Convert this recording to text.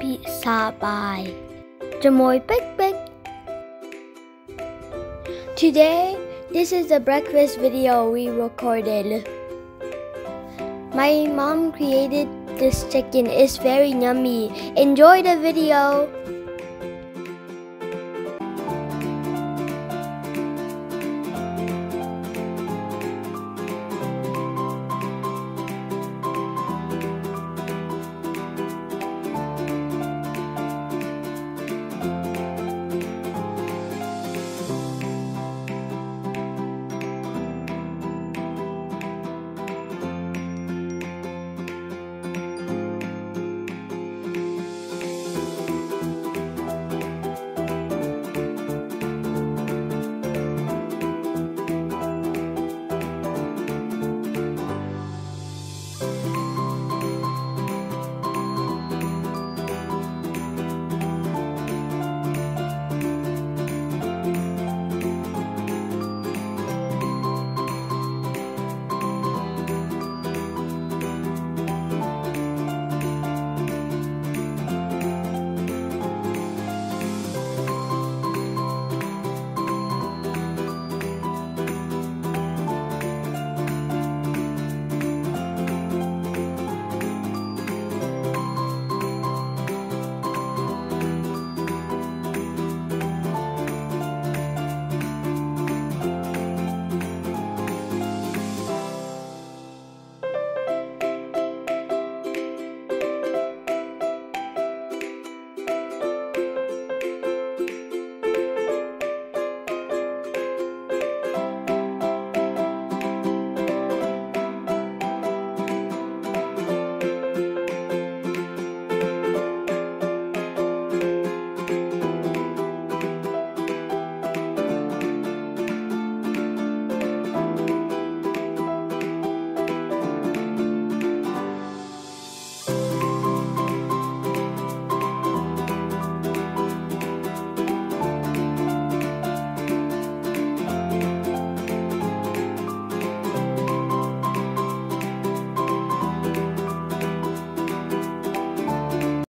Pizza by Today, this is the breakfast video we recorded. My mom created this chicken. It's very yummy. Enjoy the video.